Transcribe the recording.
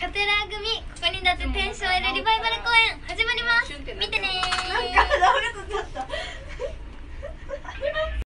カテラー組ここに立つテンションエルリバイバル